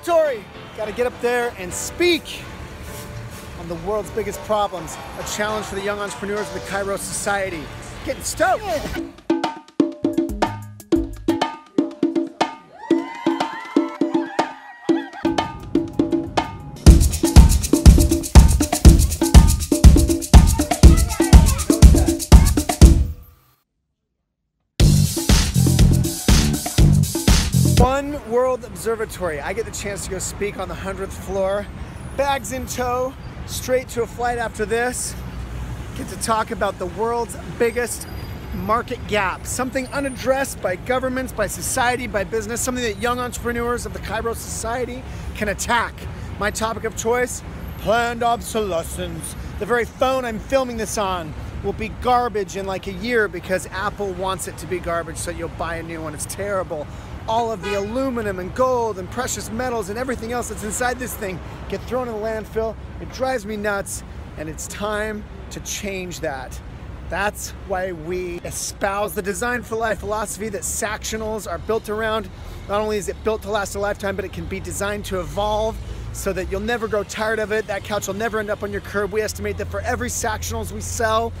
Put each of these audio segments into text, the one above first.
Observatory. Got to get up there and speak on the world's biggest problems. A challenge for the young entrepreneurs of the Kairos Society. Getting stoked. World Observatory. I get the chance to go speak on the 100th floor. Bags in tow, straight to a flight after this. Get to talk about the world's biggest market gap, something unaddressed by governments, by society, by business, something that young entrepreneurs of the Kairos Society can attack. My topic of choice, planned obsolescence. The very phone I'm filming this on will be garbage in like a year because Apple wants it to be garbage so you'll buy a new one. It's terrible. All of the aluminum and gold and precious metals and everything else that's inside this thing get thrown in the landfill. It drives me nuts and it's time to change that. That's why we espouse the design for life philosophy that Sactionals are built around. Not only is it built to last a lifetime, but it can be designed to evolve so that you'll never grow tired of it. That couch will never end up on your curb. We estimate that for every Sactionals we sell,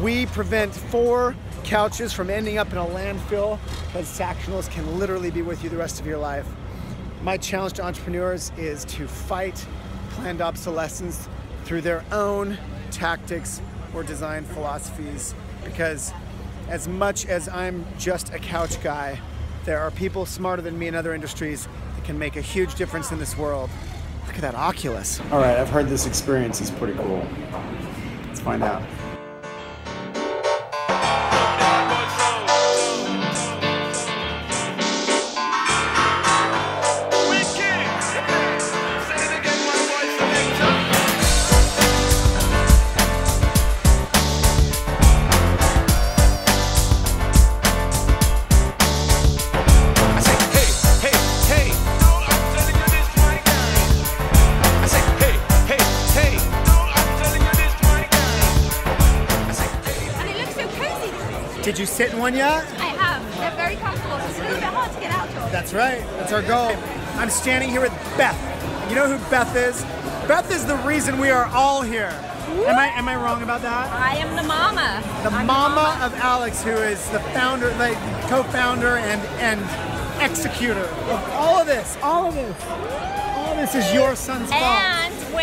we prevent four couches from ending up in a landfill because Sactionals can literally be with you the rest of your life. My challenge to entrepreneurs is to fight planned obsolescence through their own tactics or design philosophies because as much as I'm just a couch guy, there are people smarter than me in other industries that can make a huge difference in this world. Look at that Oculus. All right, I've heard this experience is pretty cool. Let's find out. Did you sit in one yet? I have. They're very comfortable. It's a little bit hard to get out of. That's right. That's our goal. I'm standing here with Beth. You know who Beth is? Beth is the reason we are all here. Am I am I wrong about that? I am the mama. The I'm mama of Alex, who is the founder, like co-founder and and executor of all of this. All of this. All of this is your son's fault.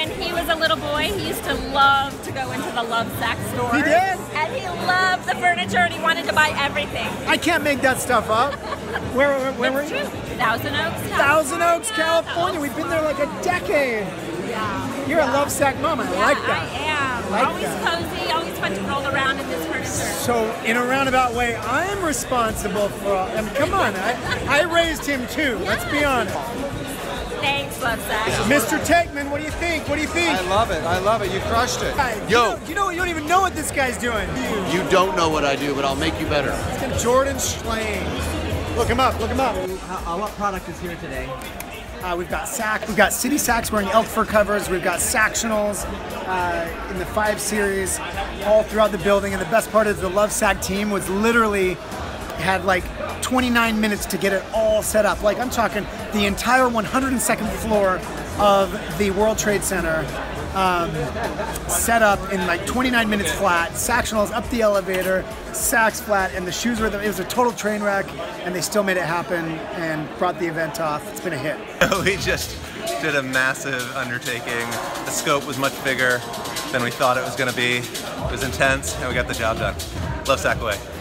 When he was a little boy, he used to love to go into the Love Sack store. He did? And he loved the furniture and he wanted to buy everything. I can't make that stuff up. Where where, where were you? Thousand Oaks, Thousand Oaks, California. We've been there like a decade. Yeah. You're a Lovesac mama. I Yeah, like that. I am. Like always that. cozy, always fun to roll around in this furniture. So, in a roundabout way, I'm responsible for. all. I mean, come on, I, I raised him too. Let's be honest. Thanks, Lovesac. Mr. Tekman, what do you think? What do you think? I love it. I love it. You crushed it. Guy, you Yo. know- you know, you don't even know what this guy's doing. You don't know what I do, but I'll make you better. Jordan Schlane. Look him up. Look him up. Uh, what product is here today? Uh, we've got Sack. We've got City Sacks wearing elk fur covers. We've got Sactionals uh, in the five series all throughout the building. And the best part is the Lovesac team was literally had like 29 minutes to get it all set up. Like I'm talking the entire 102nd floor of the World Trade Center um, set up in like 29 minutes flat. Sactionals up the elevator, sacks flat, and the shoes were. It was a total train wreck, and they still made it happen and brought the event off. It's been a hit. we just did a massive undertaking. The scope was much bigger than we thought it was going to be. It was intense, and we got the job done. Love Sackaway.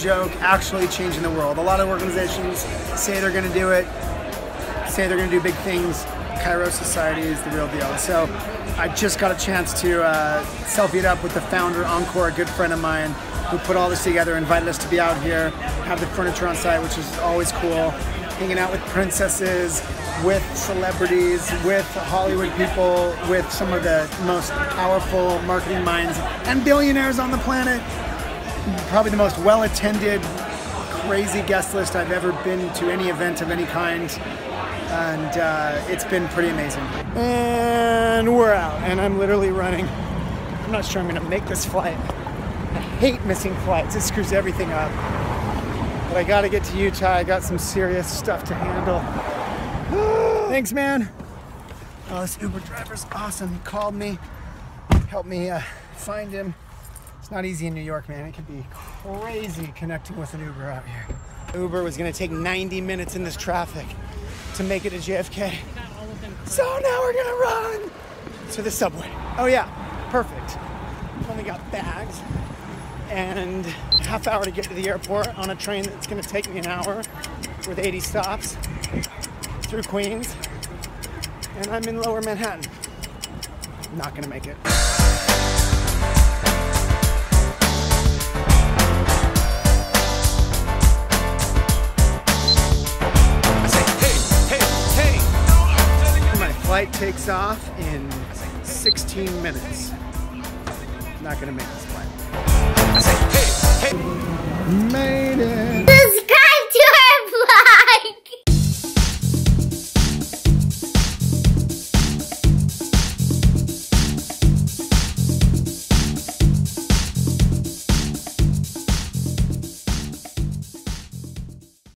Joke, actually changing the world. A lot of organizations say they're going to do it, say they're going to do big things. Kairos Society is the real deal. So I just got a chance to uh, selfie it up with the founder, Ankur, a good friend of mine, who put all this together, invited us to be out here, have the furniture on site, which is always cool. Hanging out with princesses, with celebrities, with Hollywood people, with some of the most powerful marketing minds and billionaires on the planet probably the most well attended, crazy guest list I've ever been to any event of any kind. and uh, it's been pretty amazing. And we're out, and I'm literally running. I'm not sure I'm gonna make this flight. I hate missing flights, it screws everything up. But I gotta get to Utah, I got some serious stuff to handle. Thanks, man. Oh, this Uber driver's awesome. He called me, helped me uh, find him. It's not easy in New York, man. It can be crazy connecting with an Uber out here. Uber was gonna take 90 minutes in this traffic to make it to JFK. So now we're gonna run to the subway. Oh yeah, perfect. Only got bags and a half hour to get to the airport on a train that's gonna take me an hour with 80 stops through Queens. And I'm in lower Manhattan. Not gonna make it. Off in 16 minutes. Not gonna make this hey. Made it.